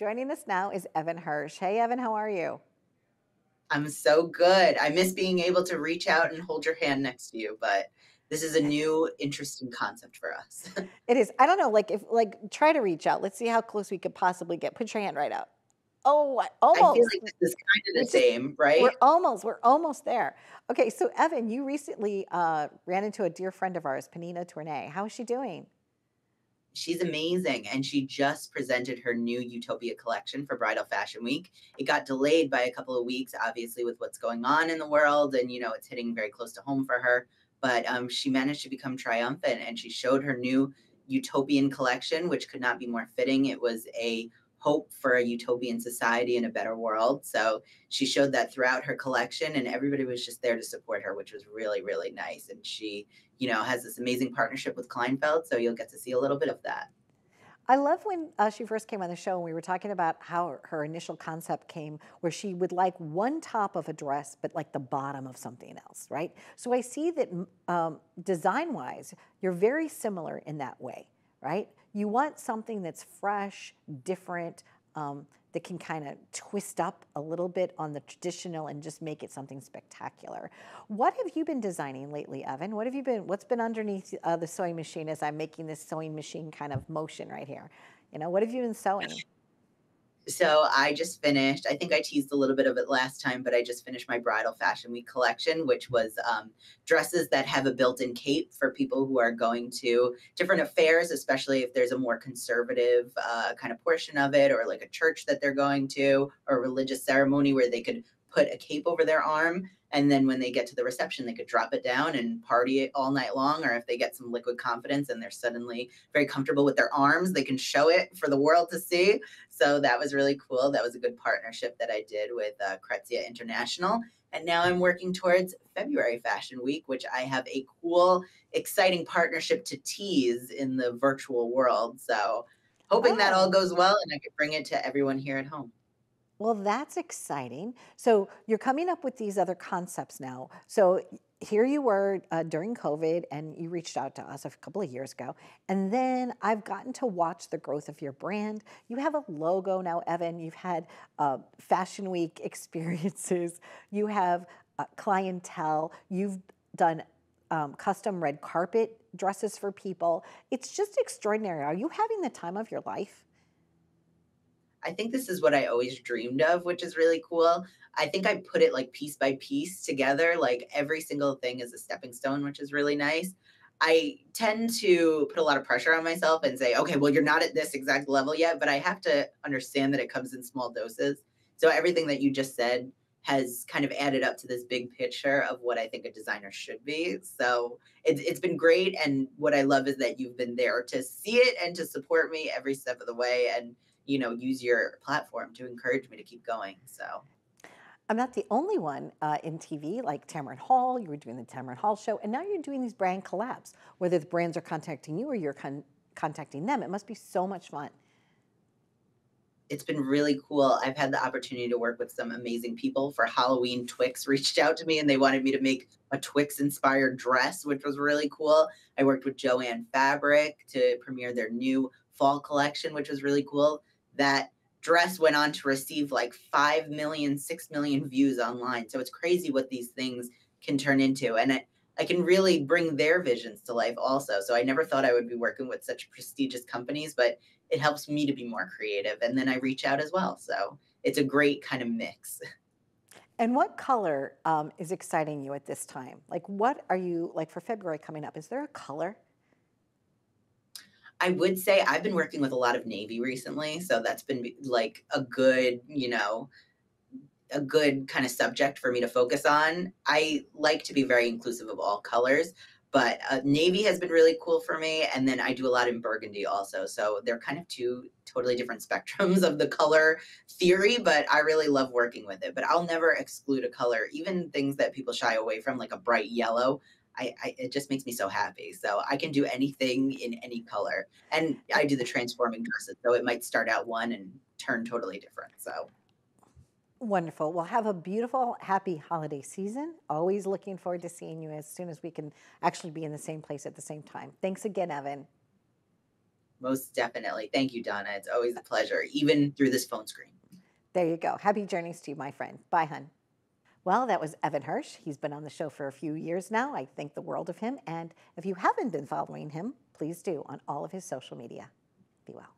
Joining us now is Evan Hirsch. Hey, Evan, how are you? I'm so good. I miss being able to reach out and hold your hand next to you, but this is a new interesting concept for us. it is. I don't know, like if like try to reach out. Let's see how close we could possibly get. Put your hand right out. Oh, almost. I feel like this is kind of the same, right? We're almost, we're almost there. Okay, so Evan, you recently uh, ran into a dear friend of ours, Pnina Tornai. How is she doing? She's amazing and she just presented her new utopia collection for bridal fashion week. It got delayed by a couple of weeks obviously with what's going on in the world and you know it's hitting very close to home for her. But um, she managed to become triumphant and she showed her new utopian collection which could not be more fitting. It was a hope for a utopian society and a better world. So she showed that throughout her collection and everybody was just there to support her which was really really nice. And she you know has this amazing partnership with kleinfeld so you'll get to see a little bit of that. I love when uh, she first came on the show and we were talking about how her initial concept came where she would like one top of a dress, but like the bottom of something else, right? So I see that um, design wise, you're very similar in that way, right? You want something that's fresh, different, um, that can kind of twist up a little bit on the traditional and just make it something spectacular. What have you been designing lately, Evan? What have you been, what's been underneath uh, the sewing machine as I'm making this sewing machine kind of motion right here? You know, what have you been sewing? So I just finished, I think I teased a little bit of it last time, but I just finished my bridal fashion week collection, which was um, dresses that have a built in cape for people who are going to different affairs, especially if there's a more conservative uh, kind of portion of it, or like a church that they're going to, or religious ceremony where they could put a cape over their arm and then when they get to the reception they could drop it down and party it all night long or if they get some liquid confidence and they're suddenly very comfortable with their arms they can show it for the world to see. So that was really cool. That was a good partnership that i did with uh, Kretzia international. And now i'm working towards february fashion week which i have a cool exciting partnership to tease in the virtual world. So hoping oh. that all goes well and i could bring it to everyone here at home well, that's exciting. So you're coming up with these other concepts now. So here you were uh, during COVID and you reached out to us a couple of years ago. And then I've gotten to watch the growth of your brand. You have a logo now, Evan. You've had uh, Fashion Week experiences. You have uh, clientele. You've done um, custom red carpet dresses for people. It's just extraordinary. Are you having the time of your life? I think this is what I always dreamed of, which is really cool. I think I put it like piece by piece together. Like every single thing is a stepping stone, which is really nice. I tend to put a lot of pressure on myself and say, okay, well, you're not at this exact level yet, but I have to understand that it comes in small doses. So everything that you just said has kind of added up to this big picture of what I think a designer should be. So it, it's been great. And what I love is that you've been there to see it and to support me every step of the way. And you know, use your platform to encourage me to keep going. So. I'm not the only one uh, in TV, like Tamron Hall. You were doing the Tamron Hall show, and now you're doing these brand collabs. Whether the brands are contacting you or you're con contacting them, it must be so much fun. It's been really cool. I've had the opportunity to work with some amazing people. For Halloween, Twix reached out to me and they wanted me to make a Twix inspired dress, which was really cool. I worked with Joanne Fabric to premiere their new fall collection, which was really cool that dress went on to receive like 5 million 6 million views online. So it's crazy what these things can turn into. And it, i can really bring their visions to life also. So i never thought i would be working with such prestigious companies but it helps me to be more creative and then i reach out as well. So it's a great kind of mix. And what color um, is exciting you at this time? Like what are you like for february coming up is there a color I would say I've been working with a lot of Navy recently, so that's been like a good, you know, a good kind of subject for me to focus on. I like to be very inclusive of all colors, but uh, Navy has been really cool for me. And then I do a lot in Burgundy also. So they're kind of two totally different spectrums of the color theory, but I really love working with it. But I'll never exclude a color, even things that people shy away from, like a bright yellow. I, I, it just makes me so happy. So I can do anything in any color, and I do the transforming dresses. So it might start out one and turn totally different. So wonderful. Well, have a beautiful, happy holiday season. Always looking forward to seeing you as soon as we can actually be in the same place at the same time. Thanks again, Evan. Most definitely. Thank you, Donna. It's always a pleasure, even through this phone screen. There you go. Happy journeys to you, my friend. Bye, hun. Well, that was Evan Hirsch. He's been on the show for a few years now. I think the world of him. And if you haven't been following him, please do on all of his social media. Be well.